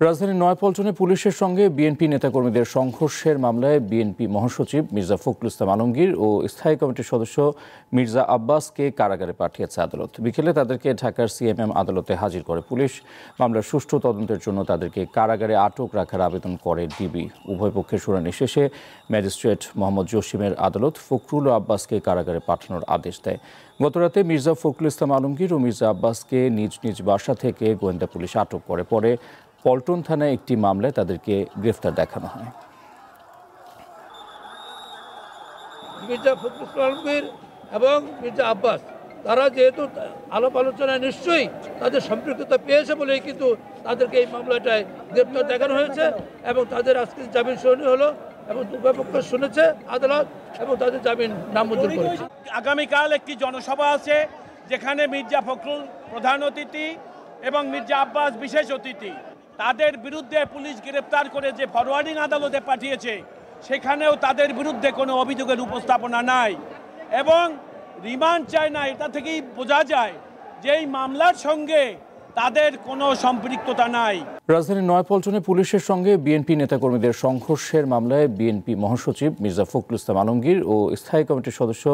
রাজধানীর নয়াপল্টনে পুলিশের সঙ্গে বিএনপি নেতাকর্মীদের সংঘর্ষের মামলায় বিএনপি মহাসচিব মির্জা ফখরুল ইসলাম আলমগীর ও স্থায়ী কমিটির সদস্য মির্জা আব্বাসকে কারাগারে পাঠিয়েছে আদালত। বিকেলে তাদেরকে ঢাকার সিএমএম আদালতে হাজির করে পুলিশ। মামলার সুষ্ঠু তদন্তের জন্য তাদেরকে কারাগারে আটক রাখার আবেদন করে ডিবি। উভয় পক্ষের শুনানি শেষে ম্যাজিস্ট্রেট মোহাম্মদ জসিমের আদালত ফখরুল ও আব্বাসকে কারাগারে পাঠানোর আদেশ দেয়। গতরাতে মির্জা ফখরুল ইসলাম আলমগীর ও মির্জা আব্বাসকে নিজ নিজ বাসা থেকে গোয়েন্দা পুলিশ আটক করে। পরে পল্টন থানায় একটি মামলায় তাদেরকে গ্রেফতার দেখানো হয়। মির্জা ফখরুল আলমগীর এবং মির্জা আব্বাস তারা যেহেতু আলাপ আলোচনায় নিশ্চয়ই তাদের সম্পৃক্ততা পেয়েছে বলেই কিন্তু তাদেরকে এই মামলাটায় গ্রেপ্তার দেখানো হয়েছে এবং তাদের আজকে জামিন শুনানি হলো এবং দুর্গা পক্ষ শুনেছে আদালত এবং তাদের জামিন নামঞ্জুর করেছে। আগামীকাল একটি জনসভা আছে যেখানে মির্জা ফখরুল প্রধান অতিথি এবং মির্জা আব্বাস বিশেষ অতিথি। তাদের বিরুদ্ধে পুলিশ গ্রেপ্তার করে যে ফরওয়ার্ডিং আদালতে পাঠিয়েছে, সেখানেও তাদের বিরুদ্ধে কোনো অভিযোগের উপস্থাপনা নাই। এবং রিমান্ড চায় না, এটা থেকেই বোঝা যায় যে এই মামলার সঙ্গে তাদের কোনো সম্পৃক্ততা নাই। রাজধানীর নয়াপল্টনে পুলিশের সঙ্গে বিএনপি নেতাকর্মীদের সংঘর্ষের মামলায় বিএনপি মহাসচিব মির্জা ফখরুল ইসলাম আলমগীর ও স্থায়ী কমিটির সদস্য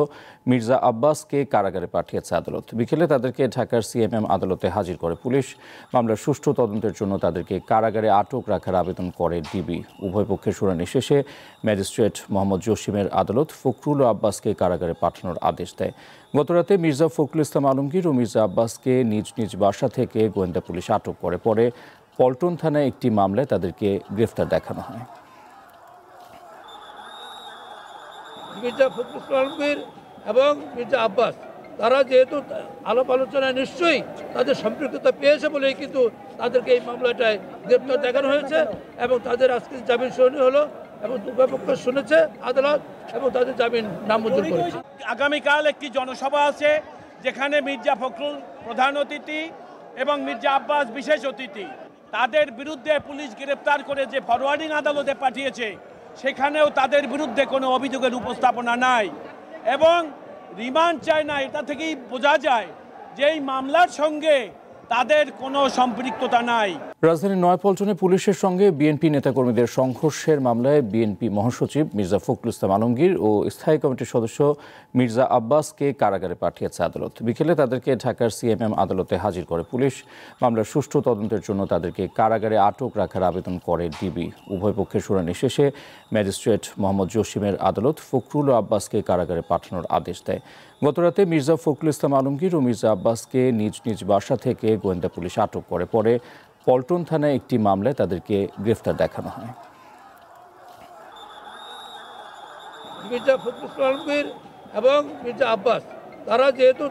মির্জা আব্বাসকে কারাগারে পাঠিয়েছে আদালত। বিকেলে তাদেরকে ঢাকার সিএমএম আদালতে হাজির করে পুলিশ। মামলার সুষ্ঠু তদন্তের জন্য তাদেরকে কারাগারে আটক রাখার আবেদন করে ডিবি। উভয় পক্ষের শুনানি শেষে ম্যাজিস্ট্রেট মোহাম্মদ জসিমের আদালত ফখরুল ও আব্বাসকে কারাগারে পাঠানোর আদেশ দেয়। গতরাতে মির্জা ফখরুল ইসলাম আলমগীর ও মির্জা আব্বাসকে নিজ নিজ বাসা থেকে গোয়েন্দা পুলিশ আটক করে। পরে পল্টন থানায় একটি মামলায় তাদেরকে গ্রেফতার দেখানো হয়। মির্জা ফখরুল আলমগীর এবং মির্জা আব্বাস তারা যেহেতু আলাপ আলোচনায় নিশ্চয়ই তাদের সম্পৃক্ততা পেয়েছে বলেই কিন্তু তাদেরকে এই মামলাটায় গ্রেপ্তার দেখানো হয়েছে এবং তাদের আজকে জামিন শুনানি হলো এবং দুর্গা পক্ষ শুনেছে আদালত এবং তাদের জামিন নামঞ্জুর করেছে। আগামীকাল একটি জনসভা আছে যেখানে মির্জা ফখরুল প্রধান অতিথি এবং মির্জা আব্বাস বিশেষ অতিথি, তাদের বিরুদ্ধে পুলিশ গ্রেপ্তার করে যে ফরওয়ার্ডিং আদালতে পাঠিয়েছে, সেখানেও তাদের বিরুদ্ধে কোনো অভিযোগের উপস্থাপনা নাই। এবং রিমান্ড চায় না, এটা থেকেই বোঝা যায় যে এই মামলার সঙ্গে তাদের কোনো সম্পৃক্ততা নাই। রাজধানীর নয়াপল্টনে পুলিশের সঙ্গে বিএনপি নেতাকর্মীদের সংঘর্ষের মামলায় বিএনপি মহাসচিব মির্জা ফখরুল ইসলাম আলমগীর ও স্থায়ী কমিটির সদস্য মির্জা আব্বাসকে কারাগারে পাঠিয়েছে আদালত। বিকেলে তাদেরকে ঢাকার সিএমএম আদালতে হাজির করে পুলিশ। মামলার সুষ্ঠু তদন্তের জন্য তাদেরকে কারাগারে আটক রাখার আবেদন করে ডিবি। উভয় পক্ষের শুনানি শেষে ম্যাজিস্ট্রেট মোহাম্মদ জসিমের আদালত ফখরুল ও আব্বাসকে কারাগারে পাঠানোর আদেশ দেয়। গতরাতে মির্জা ফখরুল ইসলাম আলমগীর ও মির্জা আব্বাসকে নিজ নিজ বাসা থেকে গোয়েন্দা পুলিশ আটক করে। পরে পল্টন থানায় একটি মামলায় তাদেরকে গ্রেফতার দেখানো হয়। মির্জা ফখরুল ইসলাম আলমগীর এবং মির্জা আব্বাস, তারা যেহেতু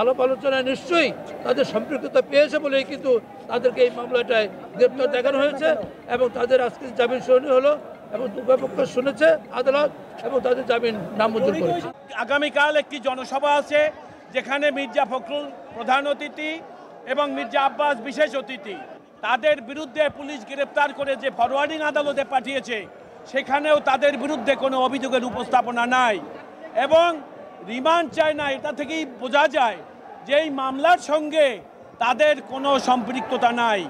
আলাপ আলোচনায় নিশ্চয়ই তাদের সম্পৃক্ততা পেয়েছে বলেই কিন্তু তাদেরকে এই মামলাটায় গ্রেপ্তার দেখানো হয়েছে এবং তাদের আজকে জামিন শুনানি হলো। এবং দুর্গা পক্ষ শুনেছে আদালত এবং তাদের জামিন নামঞ্জুর করেছে। আগামীকাল একটি জনসভা আছে যেখানে মির্জা ফখরুল প্রধান অতিথি এবং মির্জা আব্বাস বিশেষ অতিথি। তাদের বিরুদ্ধে পুলিশ গ্রেপ্তার করে যে ফরওয়ার্ডিং আদালতে পাঠিয়েছে, সেখানেও তাদের বিরুদ্ধে কোনো অভিযোগের উপস্থাপনা নাই। এবং রিমান্ড চায় না, এটা থেকেই বোঝা যায় যে এই মামলার সঙ্গে তাদের কোনো সম্পৃক্ততা নাই।